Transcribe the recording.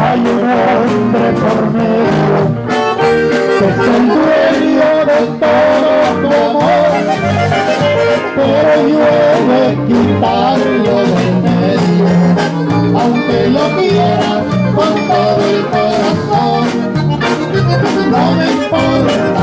hay un hombre por medio que es el dueño de todo tu amor, pero yo he de quitarlo del medio, aunque lo quieras con todo el corazón, no me importa